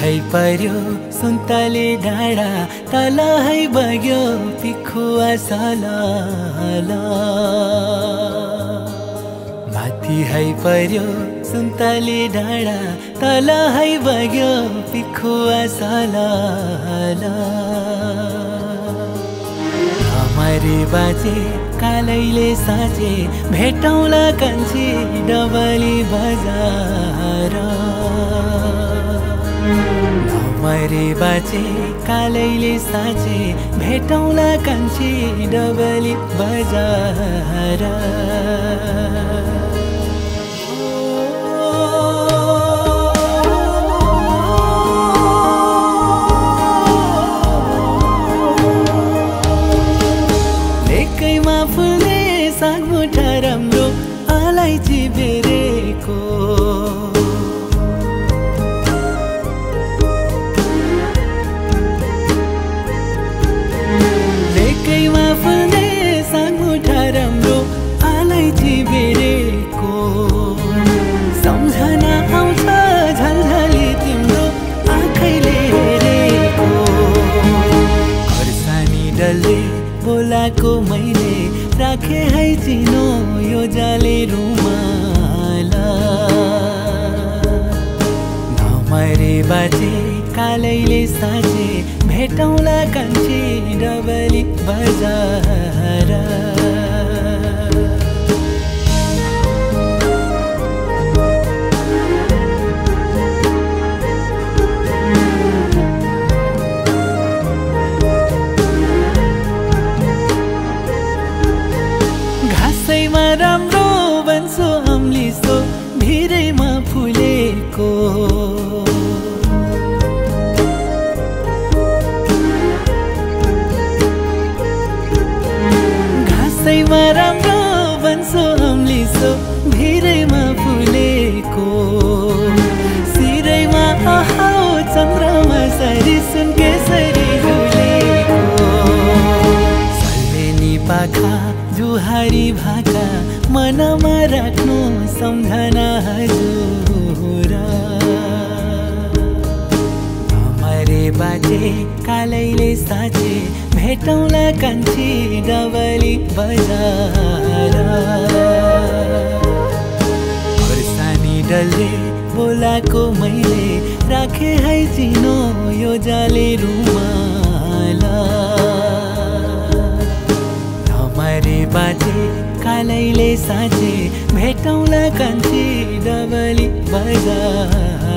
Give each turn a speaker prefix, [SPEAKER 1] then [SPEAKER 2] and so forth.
[SPEAKER 1] पर्यो सुन्तले डाँडा तल है बग्यो पिखुवा सल माथि है पर्यो सुन्तले डाँडा तल है बग्यो पिखुवा सल मरे बाजे कालैले साँचे भेटौँला कान्छी डबली बजार। मरे बाजे कालैले साँचे भेटौँला कान्छी डबली बजार लेकैमा फुल्ने सागमुठा राम्रो अलैँची बेरेको बोलाको मैले राखे है चिनो यो जाले रुमाल। नमरे बाजे कालैले साँचे भेटौँला कान्छी डबली बजार। भाका मनमा राख्नु सम्झना हजुर। बाजे कालैले साँचे भेटौँला कान्छी डबली बजार। डल्ले बोलाको मैले राखे है चिनो यो जाले रुमाल कालैले साँचे भेटौँला कान्छी डबली बजार।